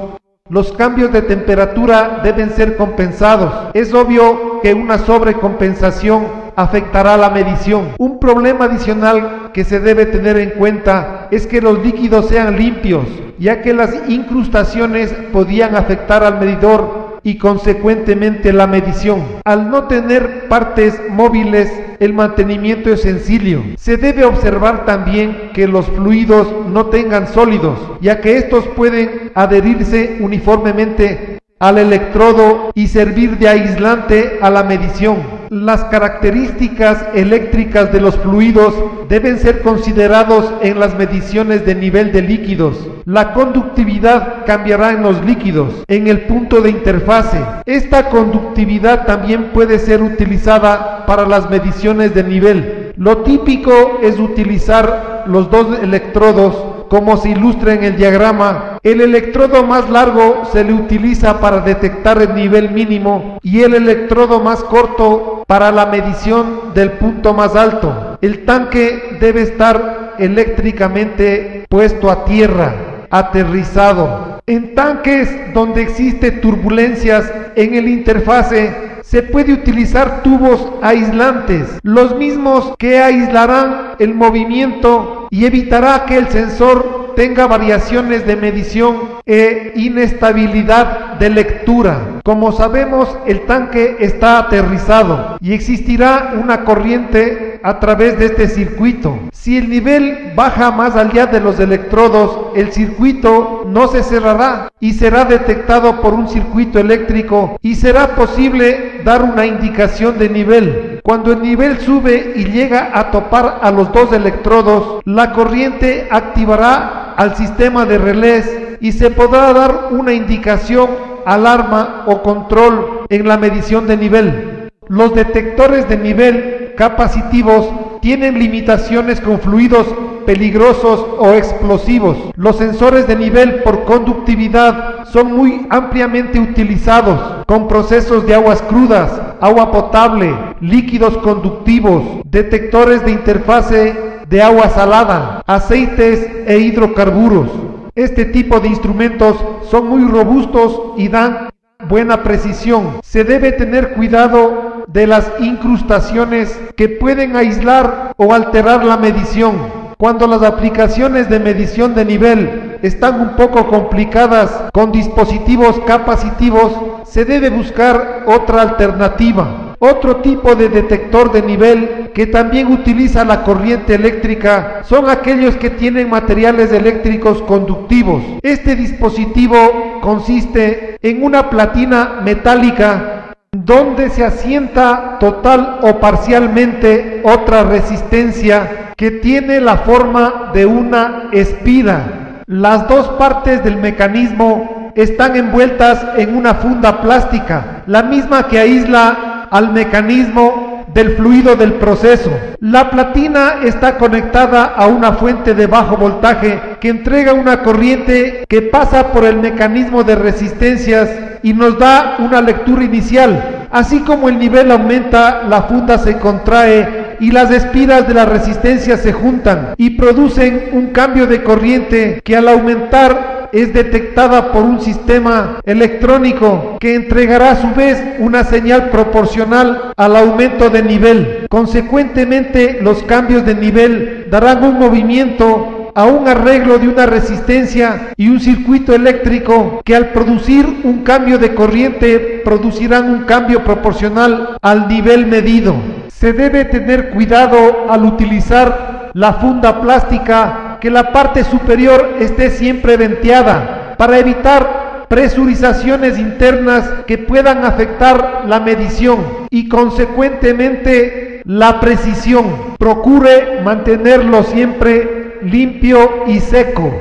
los cambios de temperatura deben ser compensados. Es obvio que una sobrecompensación afectará la medición. Un problema adicional que se debe tener en cuenta es que los líquidos sean limpios, ya que las incrustaciones podían afectar al medidor y consecuentemente la medición. Al no tener partes móviles, el mantenimiento es sencillo. Se debe observar también que los fluidos no tengan sólidos, ya que estos pueden adherirse uniformemente al electrodo y servir de aislante a la medición. Las características eléctricas de los fluidos deben ser considerados en las mediciones de nivel de líquidos. La conductividad cambiará en los líquidos, en el punto de interfase. Esta conductividad también puede ser utilizada para las mediciones de nivel. Lo típico es utilizar los dos electrodos como se ilustra en el diagrama, el electrodo más largo se le utiliza para detectar el nivel mínimo y el electrodo más corto para la medición del punto más alto. El tanque debe estar eléctricamente puesto a tierra, aterrizado. En tanques donde existe turbulencias en el interfase se puede utilizar tubos aislantes, los mismos que aislarán el movimiento y evitará que el sensor tenga variaciones de medición e inestabilidad de lectura. Como sabemos, el tanque está aterrizado y existirá una corriente a través de este circuito. Si el nivel baja más allá de los electrodos, el circuito no se cerrará y será detectado por un circuito eléctrico y será posible dar una indicación de nivel. Cuando el nivel sube y llega a topar a los dos electrodos, la corriente activará al sistema de relés y se podrá dar una indicación, alarma o control en la medición de nivel. Los detectores de nivel capacitivos tienen limitaciones con fluidos peligrosos o explosivos. Los sensores de nivel por conductividad son muy ampliamente utilizados con procesos de aguas crudas, agua potable, líquidos conductivos, detectores de interfase de agua salada, aceites e hidrocarburos. Este tipo de instrumentos son muy robustos y dan buena precisión. Se debe tener cuidado de las incrustaciones que pueden aislar o alterar la medición. Cuando las aplicaciones de medición de nivel están un poco complicadas con dispositivos capacitivos, se debe buscar otra alternativa. Otro tipo de detector de nivel que también utiliza la corriente eléctrica son aquellos que tienen materiales eléctricos conductivos. Este dispositivo consiste en una platina metálica donde se asienta total o parcialmente otra resistencia que tiene la forma de una espira. Las dos partes del mecanismo están envueltas en una funda plástica, la misma que aísla al mecanismo del fluido del proceso. La platina está conectada a una fuente de bajo voltaje que entrega una corriente que pasa por el mecanismo de resistencias y nos da una lectura inicial. Así como el nivel aumenta, la funda se contrae y las espiras de la resistencia se juntan y producen un cambio de corriente que al aumentar es detectada por un sistema electrónico que entregará a su vez una señal proporcional al aumento de nivel. Consecuentemente, los cambios de nivel darán un movimiento a un arreglo de una resistencia y un circuito eléctrico que al producir un cambio de corriente producirán un cambio proporcional al nivel medido. Se debe tener cuidado al utilizar la funda plástica que la parte superior esté siempre venteada para evitar presurizaciones internas que puedan afectar la medición y consecuentemente la precisión. Procure mantenerlo siempre limpio y seco.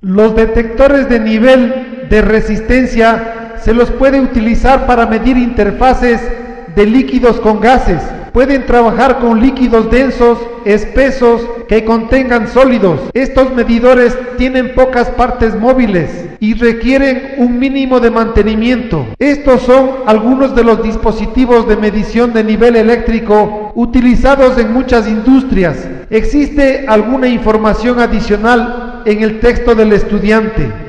Los detectores de nivel de resistencia se los puede utilizar para medir interfaces de líquidos con gases pueden trabajar con líquidos densos, espesos, que contengan sólidos. Estos medidores tienen pocas partes móviles y requieren un mínimo de mantenimiento. Estos son algunos de los dispositivos de medición de nivel eléctrico utilizados en muchas industrias. ¿Existe alguna información adicional en el texto del estudiante?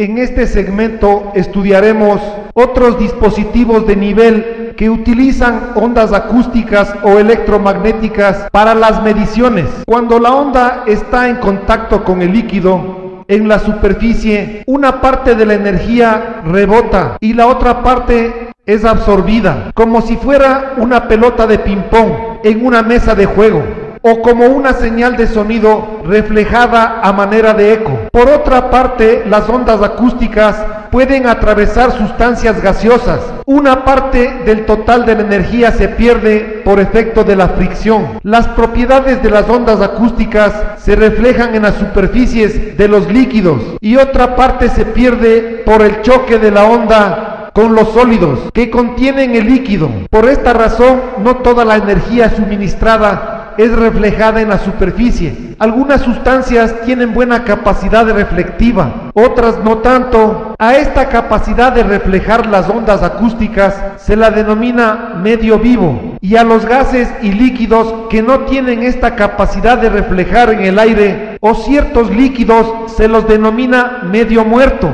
En este segmento estudiaremos otros dispositivos de nivel que utilizan ondas acústicas o electromagnéticas para las mediciones. Cuando la onda está en contacto con el líquido, en la superficie, una parte de la energía rebota y la otra parte es absorbida, como si fuera una pelota de ping-pong en una mesa de juego o como una señal de sonido reflejada a manera de eco. Por otra parte, las ondas acústicas pueden atravesar sustancias gaseosas. Una parte del total de la energía se pierde por efecto de la fricción. Las propiedades de las ondas acústicas se reflejan en las superficies de los líquidos y otra parte se pierde por el choque de la onda con los sólidos que contienen el líquido. Por esta razón, no toda la energía suministrada es reflejada en la superficie. Algunas sustancias tienen buena capacidad reflectiva, otras no tanto. A esta capacidad de reflejar las ondas acústicas se la denomina medio vivo y a los gases y líquidos que no tienen esta capacidad de reflejar en el aire o ciertos líquidos se los denomina medio muerto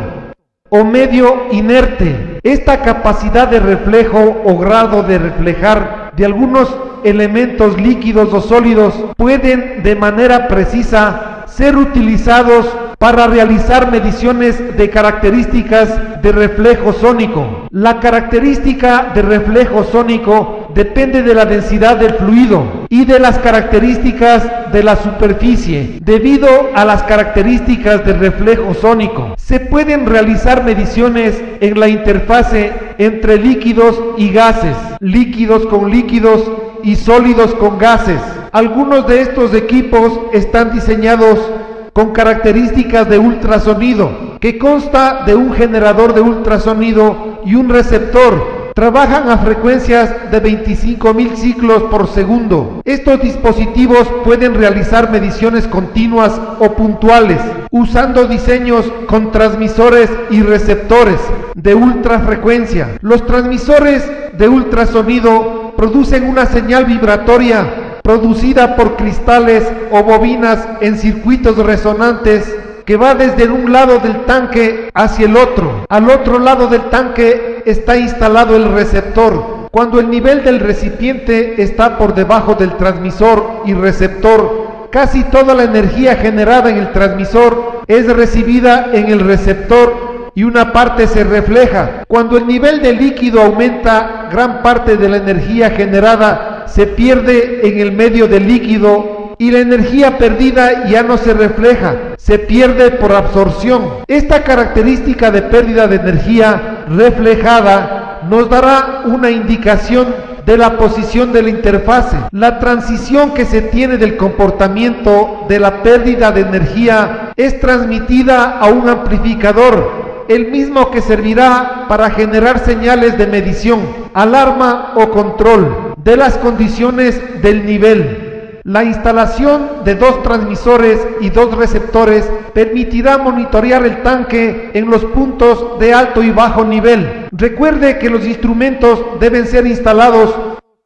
o medio inerte. Esta capacidad de reflejo o grado de reflejar de algunos elementos líquidos o sólidos pueden de manera precisa ser utilizados para realizar mediciones de características de reflejo sónico. La característica de reflejo sónico depende de la densidad del fluido y de las características de la superficie. Debido a las características del reflejo sónico, se pueden realizar mediciones en la interfase entre líquidos y gases, líquidos con líquidos y sólidos con gases. Algunos de estos equipos están diseñados con características de ultrasonido, que consta de un generador de ultrasonido y un receptor. Trabajan a frecuencias de 25.000 ciclos por segundo. Estos dispositivos pueden realizar mediciones continuas o puntuales, usando diseños con transmisores y receptores de ultrafrecuencia. Los transmisores de ultrasonido producen una señal vibratoria producida por cristales o bobinas en circuitos resonantes que va desde un lado del tanque hacia el otro. Al otro lado del tanque está instalado el receptor. Cuando el nivel del recipiente está por debajo del transmisor y receptor, casi toda la energía generada en el transmisor es recibida en el receptor y una parte se refleja. Cuando el nivel de líquido aumenta, gran parte de la energía generada se pierde en el medio del líquido y la energía perdida ya no se refleja, se pierde por absorción. Esta característica de pérdida de energía reflejada nos dará una indicación de la posición de la interfase. La transición que se tiene del comportamiento de la pérdida de energía es transmitida a un amplificador, el mismo que servirá para generar señales de medición, alarma o control de las condiciones del nivel. La instalación de dos transmisores y dos receptores permitirá monitorear el tanque en los puntos de alto y bajo nivel. Recuerde que los instrumentos deben ser instalados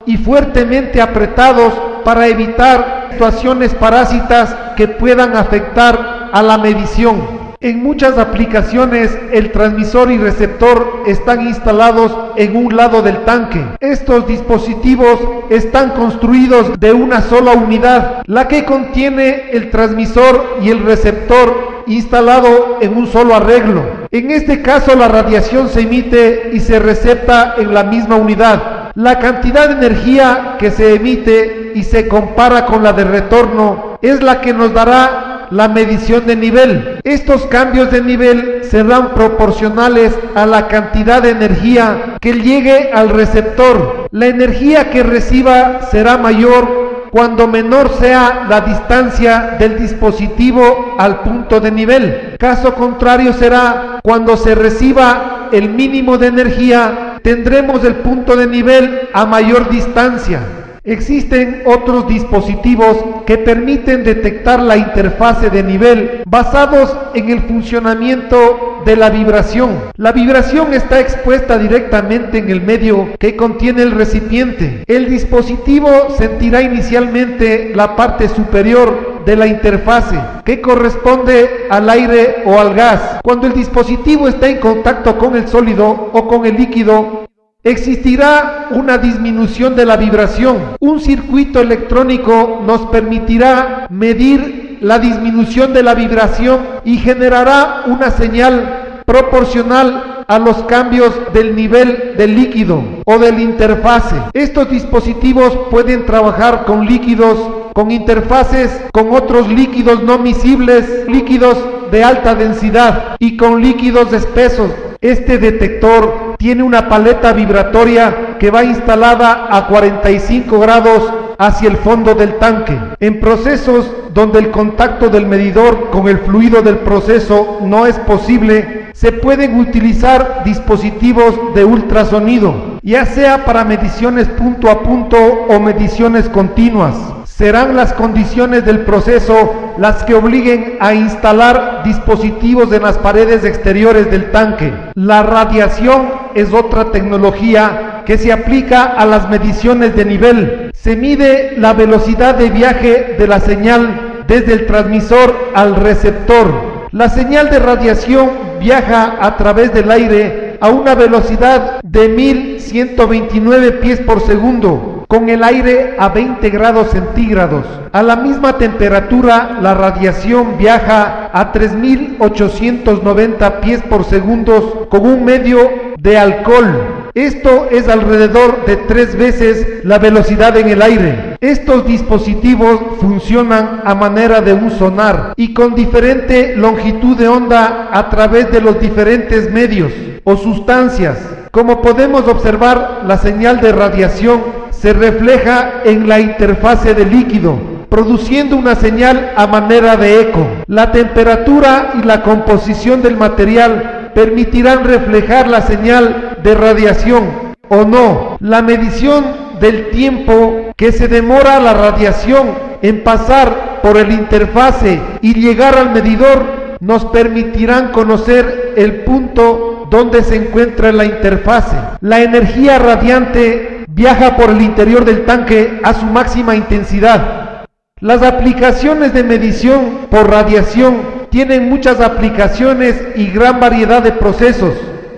y fuertemente apretados para evitar situaciones parásitas que puedan afectar a la medición. En muchas aplicaciones el transmisor y receptor están instalados en un lado del tanque. Estos dispositivos están construidos de una sola unidad, la que contiene el transmisor y el receptor instalado en un solo arreglo. En este caso la radiación se emite y se recepta en la misma unidad. La cantidad de energía que se emite y se compara con la de retorno es la que nos dará la medición de nivel. Estos cambios de nivel serán proporcionales a la cantidad de energía que llegue al receptor. La energía que reciba será mayor cuando menor sea la distancia del dispositivo al punto de nivel. Caso contrario será cuando se reciba el mínimo de energía, tendremos el punto de nivel a mayor distancia. Existen otros dispositivos que permiten detectar la interfase de nivel basados en el funcionamiento de la vibración. La vibración está expuesta directamente en el medio que contiene el recipiente. El dispositivo sentirá inicialmente la parte superior de la interfase que corresponde al aire o al gas. Cuando el dispositivo está en contacto con el sólido o con el líquido, Existirá una disminución de la vibración. Un circuito electrónico nos permitirá medir la disminución de la vibración y generará una señal proporcional a los cambios del nivel del líquido o del interfase. Estos dispositivos pueden trabajar con líquidos, con interfaces con otros líquidos no miscibles, líquidos de alta densidad y con líquidos espesos. Este detector tiene una paleta vibratoria que va instalada a 45 grados hacia el fondo del tanque. En procesos donde el contacto del medidor con el fluido del proceso no es posible, se pueden utilizar dispositivos de ultrasonido, ya sea para mediciones punto a punto o mediciones continuas. Serán las condiciones del proceso las que obliguen a instalar dispositivos en las paredes exteriores del tanque. La radiación es otra tecnología que se aplica a las mediciones de nivel. Se mide la velocidad de viaje de la señal desde el transmisor al receptor. La señal de radiación viaja a través del aire a una velocidad de 1129 pies por segundo, con el aire a 20 grados centígrados. A la misma temperatura, la radiación viaja a 3890 pies por segundo con un medio de alcohol esto es alrededor de tres veces la velocidad en el aire. Estos dispositivos funcionan a manera de un sonar y con diferente longitud de onda a través de los diferentes medios o sustancias. Como podemos observar, la señal de radiación se refleja en la interfase del líquido, produciendo una señal a manera de eco. La temperatura y la composición del material permitirán reflejar la señal de radiación o no. La medición del tiempo que se demora la radiación en pasar por el interfase y llegar al medidor nos permitirán conocer el punto donde se encuentra la interfase. La energía radiante viaja por el interior del tanque a su máxima intensidad. Las aplicaciones de medición por radiación tienen muchas aplicaciones y gran variedad de procesos.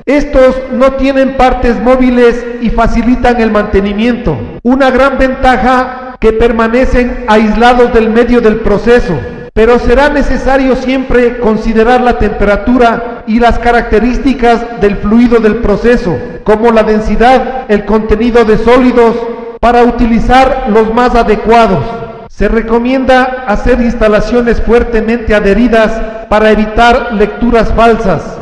Estos no tienen partes móviles y facilitan el mantenimiento. Una gran ventaja que permanecen aislados del medio del proceso, pero será necesario siempre considerar la temperatura y las características del fluido del proceso, como la densidad, el contenido de sólidos, para utilizar los más adecuados. Se recomienda hacer instalaciones fuertemente adheridas para evitar lecturas falsas.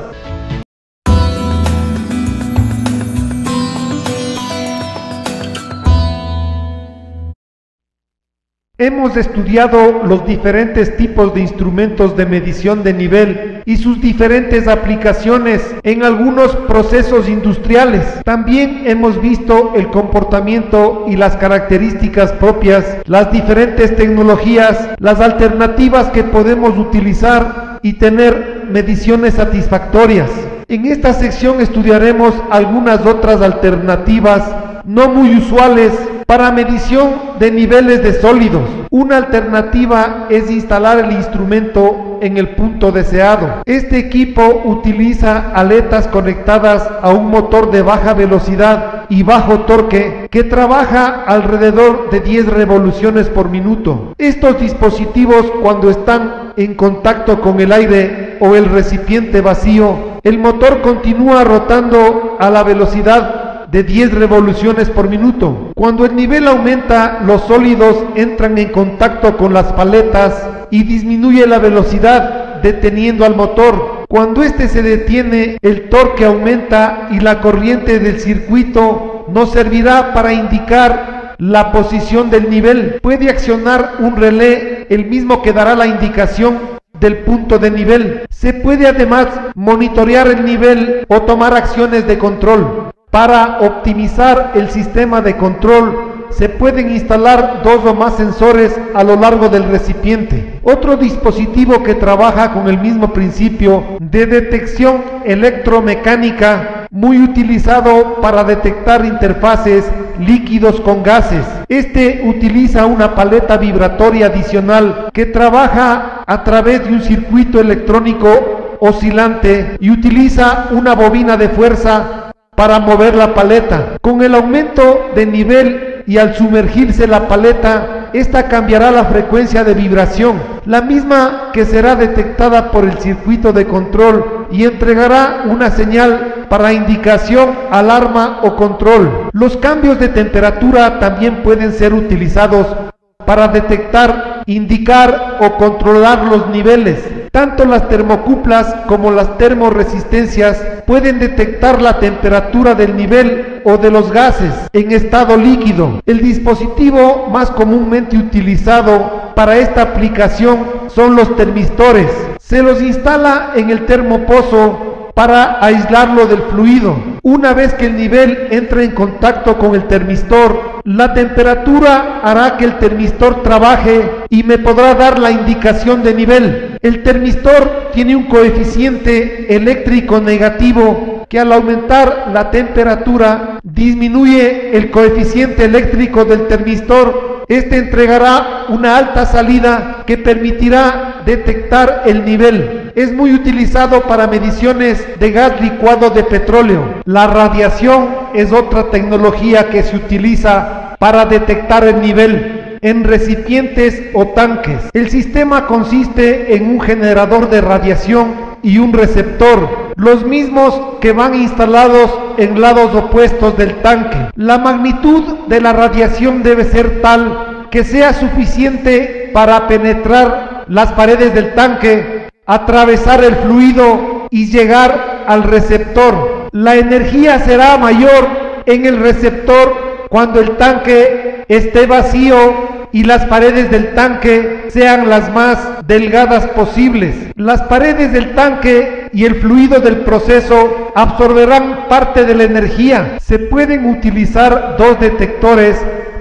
Hemos estudiado los diferentes tipos de instrumentos de medición de nivel y sus diferentes aplicaciones en algunos procesos industriales. También hemos visto el comportamiento y las características propias, las diferentes tecnologías, las alternativas que podemos utilizar y tener mediciones satisfactorias. En esta sección estudiaremos algunas otras alternativas no muy usuales para medición de niveles de sólidos, una alternativa es instalar el instrumento en el punto deseado. Este equipo utiliza aletas conectadas a un motor de baja velocidad y bajo torque que trabaja alrededor de 10 revoluciones por minuto. Estos dispositivos cuando están en contacto con el aire o el recipiente vacío, el motor continúa rotando a la velocidad de 10 revoluciones por minuto. Cuando el nivel aumenta, los sólidos entran en contacto con las paletas y disminuye la velocidad deteniendo al motor. Cuando este se detiene, el torque aumenta y la corriente del circuito nos servirá para indicar la posición del nivel. Puede accionar un relé, el mismo que dará la indicación del punto de nivel. Se puede además monitorear el nivel o tomar acciones de control. Para optimizar el sistema de control se pueden instalar dos o más sensores a lo largo del recipiente. Otro dispositivo que trabaja con el mismo principio de detección electromecánica muy utilizado para detectar interfaces líquidos con gases. Este utiliza una paleta vibratoria adicional que trabaja a través de un circuito electrónico oscilante y utiliza una bobina de fuerza para mover la paleta. Con el aumento de nivel y al sumergirse la paleta, esta cambiará la frecuencia de vibración, la misma que será detectada por el circuito de control y entregará una señal para indicación, alarma o control. Los cambios de temperatura también pueden ser utilizados para detectar, indicar o controlar los niveles. Tanto las termocuplas como las termoresistencias pueden detectar la temperatura del nivel o de los gases en estado líquido. El dispositivo más comúnmente utilizado para esta aplicación son los termistores. Se los instala en el termopozo para aislarlo del fluido. Una vez que el nivel entre en contacto con el termistor, la temperatura hará que el termistor trabaje y me podrá dar la indicación de nivel. El termistor tiene un coeficiente eléctrico negativo que al aumentar la temperatura disminuye el coeficiente eléctrico del termistor. Este entregará una alta salida que permitirá detectar el nivel. es muy utilizado para mediciones de gas licuado de petróleo. La radiación es otra tecnología que se utiliza para detectar el nivel en recipientes o tanques. El sistema consiste en un generador de radiación y un receptor, los mismos que van instalados en lados opuestos del tanque. La magnitud de la radiación debe ser tal que sea suficiente para penetrar las paredes del tanque, atravesar el fluido y llegar al receptor. La energía será mayor en el receptor cuando el tanque esté vacío y las paredes del tanque sean las más delgadas posibles. Las paredes del tanque y el fluido del proceso absorberán parte de la energía. Se pueden utilizar dos detectores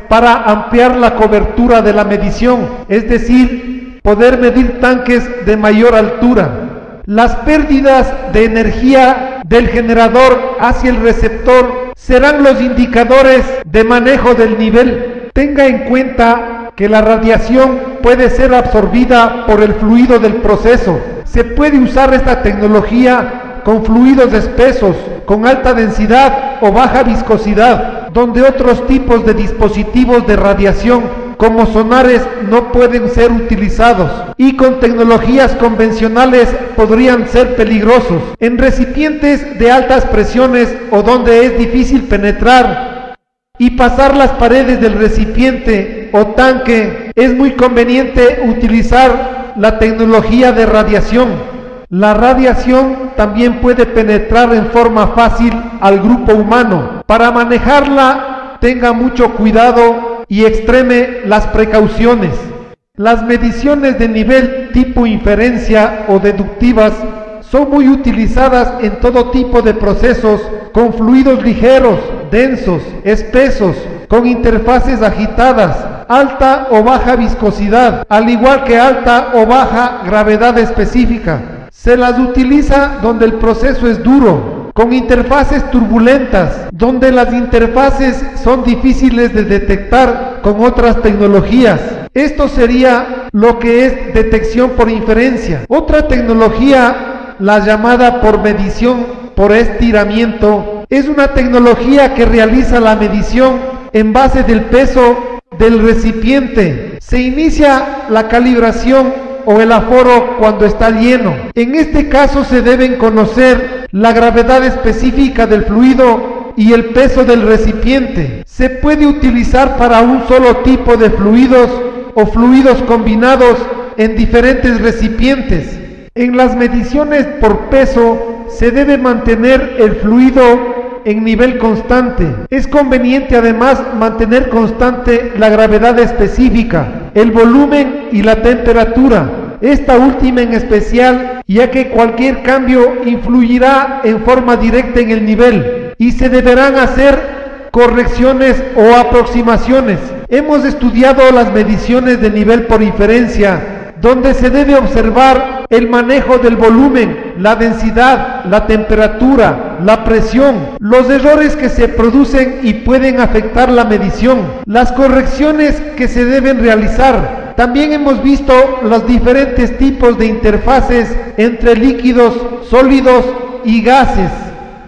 para ampliar la cobertura de la medición, es decir, poder medir tanques de mayor altura. Las pérdidas de energía del generador hacia el receptor serán los indicadores de manejo del nivel. Tenga en cuenta que la radiación puede ser absorbida por el fluido del proceso. Se puede usar esta tecnología con fluidos espesos, con alta densidad o baja viscosidad, donde otros tipos de dispositivos de radiación como sonares no pueden ser utilizados y con tecnologías convencionales podrían ser peligrosos. En recipientes de altas presiones o donde es difícil penetrar y pasar las paredes del recipiente o tanque, es muy conveniente utilizar la tecnología de radiación. La radiación también puede penetrar en forma fácil al grupo humano. Para manejarla, tenga mucho cuidado y extreme las precauciones. Las mediciones de nivel tipo inferencia o deductivas son muy utilizadas en todo tipo de procesos con fluidos ligeros, densos, espesos, con interfaces agitadas, alta o baja viscosidad, al igual que alta o baja gravedad específica. Se las utiliza donde el proceso es duro, con interfaces turbulentas, donde las interfaces son difíciles de detectar con otras tecnologías. Esto sería lo que es detección por inferencia. Otra tecnología, la llamada por medición por estiramiento, es una tecnología que realiza la medición en base del peso del recipiente. Se inicia la calibración o el aforo cuando está lleno. En este caso se deben conocer la gravedad específica del fluido y el peso del recipiente. Se puede utilizar para un solo tipo de fluidos o fluidos combinados en diferentes recipientes. En las mediciones por peso se debe mantener el fluido en nivel constante. Es conveniente además mantener constante la gravedad específica, el volumen y la temperatura. Esta última en especial, ya que cualquier cambio influirá en forma directa en el nivel y se deberán hacer correcciones o aproximaciones. Hemos estudiado las mediciones de nivel por inferencia, donde se debe observar el manejo del volumen, la densidad, la temperatura, la presión, los errores que se producen y pueden afectar la medición, las correcciones que se deben realizar. También hemos visto los diferentes tipos de interfaces entre líquidos, sólidos y gases.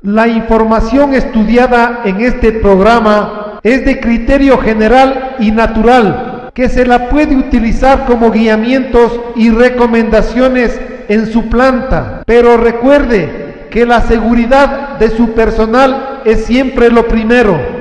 La información estudiada en este programa es de criterio general y natural que se la puede utilizar como guiamientos y recomendaciones en su planta. Pero recuerde que la seguridad de su personal es siempre lo primero.